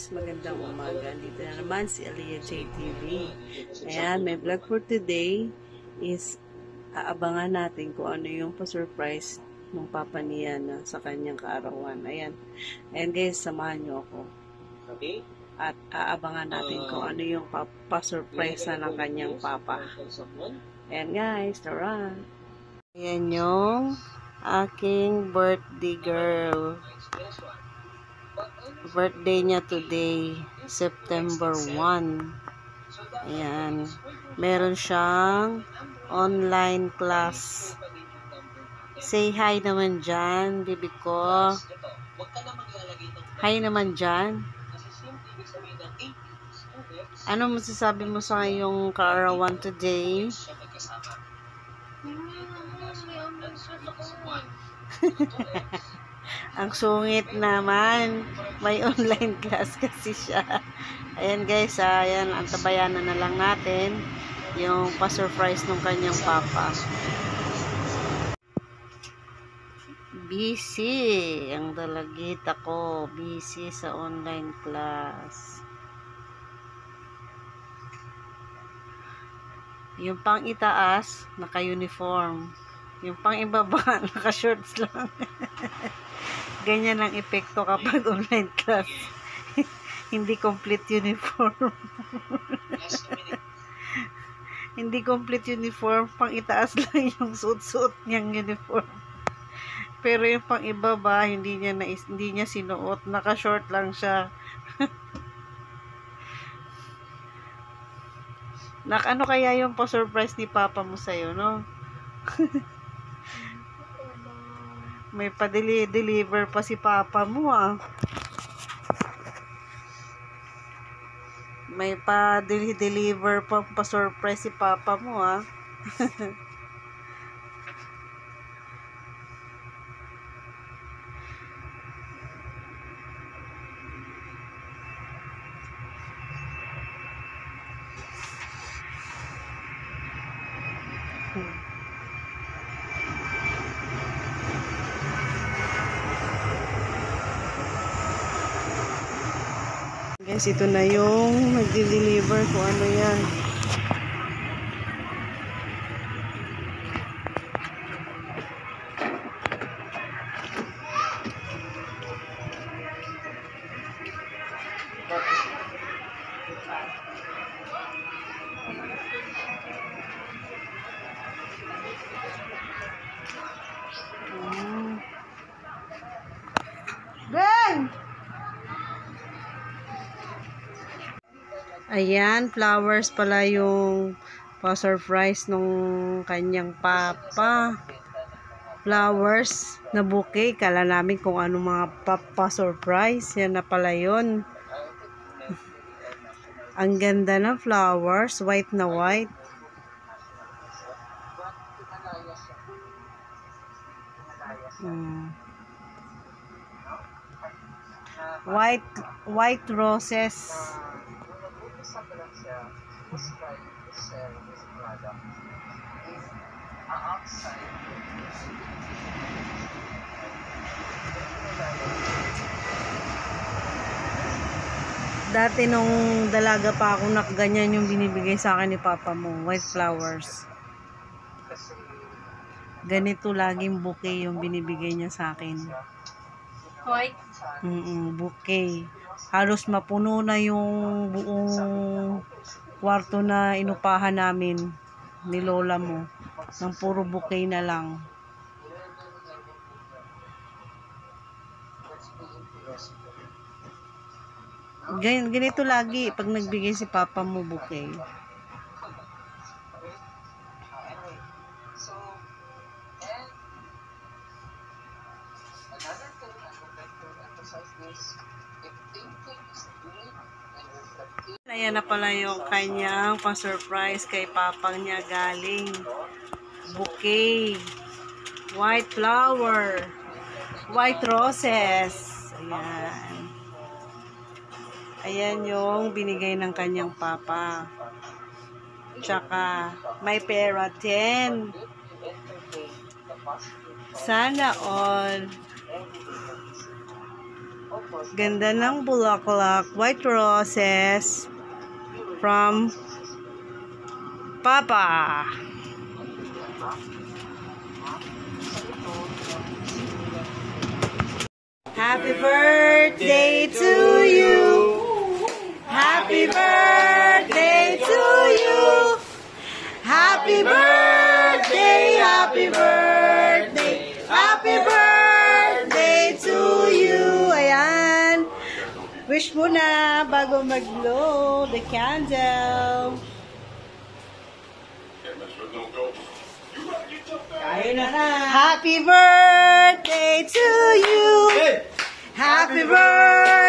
guys, magandang umaga. Dito na naman si Aliyah JTV. Ayan, may vlog for today is aabangan natin kung ano yung pa-surprise ng papa niya na sa kanyang kaarawan. Ayan. Ayan guys, samahan niyo ako. Okay? At aabangan natin kung ano yung pa- pa-surprise na ng kanyang papa. Ayan guys, tara. Ayan yung aking birthday girl. Birthday niya today, September 1. Ayan. Meron siyang online class. Say hi naman dyan, bibi ko. Hi naman dyan. Ano masasabi mo sa iyong kaarawan today? Ang sungit naman. May online class kasi siya. Ayan guys, ah, ayan, ang tabayanan na lang natin yung pa-surprise ng kanyang papa. Busy. Ang dalagita ko. Busy sa online class. Yung pang itaas, naka-uniform. Yung pang ibaba, naka-shorts lang. Ganyan ang epekto kapag online class. Hindi complete uniform. Hindi complete uniform. Pang itaas lang yung suot-suot niyang uniform. Pero yung pang ibaba, hindi niya, na, hindi niya sinuot. Naka-short lang siya. Nak, ano kaya yung pa-surprise ni Papa mo sa'yo, no? May pa-deliver pa si Papa mo, ah. May pa-deliver pa pa-surprise si Papa mo, ah. Guys, ito na yung nagde-deliver kung ano yan. Ben! Ayan, flowers pala yung pa-surprise nung kanyang papa. Flowers na bouquet. Kala namin kung ano mga pa-surprise. Yan na pala yun. Ang ganda ng flowers. White na white. Hmm. White white roses. Dati nung dalaga pa ako, ganyan yung binibigay sa akin ni Papa mo. White flowers. Ganito laging bouquet yung binibigay niya sa akin. White. Mm bouquet. Halos mapuno na yung buong kwarto na inupahan namin ni lola mo. Ng puro bouquet na lang. Gan ganito lagi pag nagbigay si papa mo bouquet. Ayan na pala yung kanyang pa-surprise kay papang niya galing. Bouquet. White flower. White roses. Ayan. Ayan yung binigay ng kanyang papa. Tsaka may pera 10. Sana all Ganda ng bulaklak. White roses from Papa. Happy birthday to you. Happy birthday to you. Happy birthday, Wish mo na bago mag-blow the candle. To you. Happy birthday to you. Happy birthday.